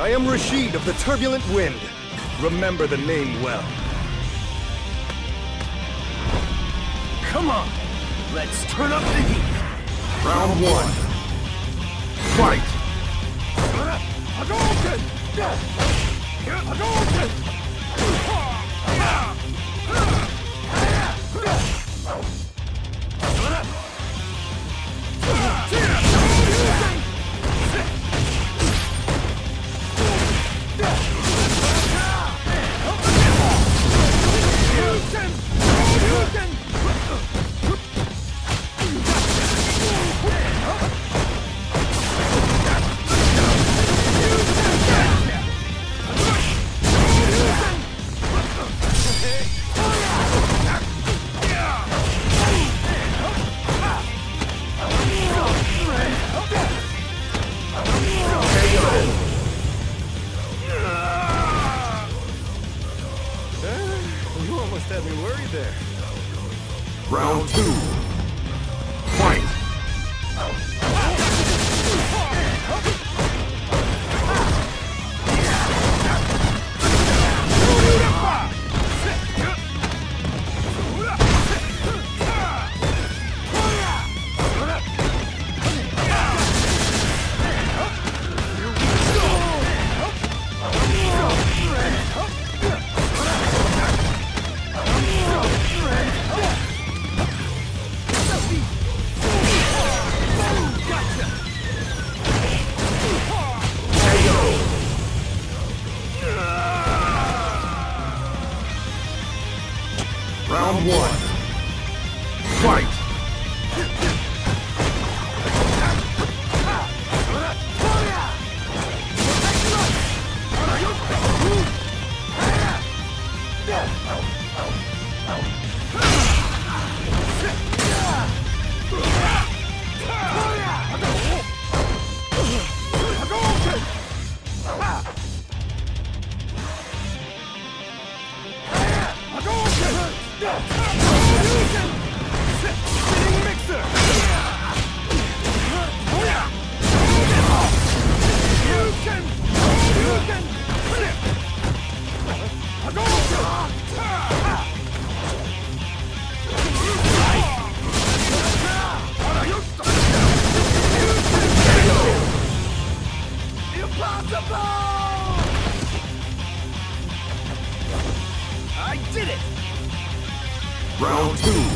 I am Rashid of the Turbulent Wind. Remember the name well. Come on! Let's turn up the heat! Round one. Fight! Hadouken! Hadouken! There. Round two. One. Fight! I Round two.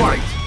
Fight!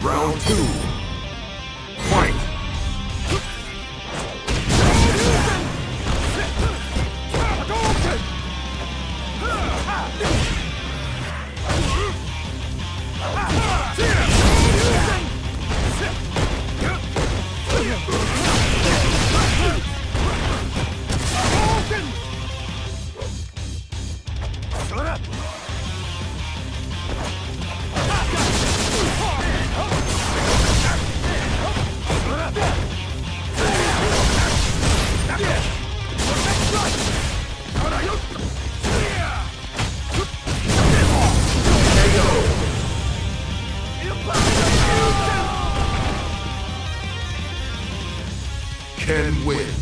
Round two. Ken wins.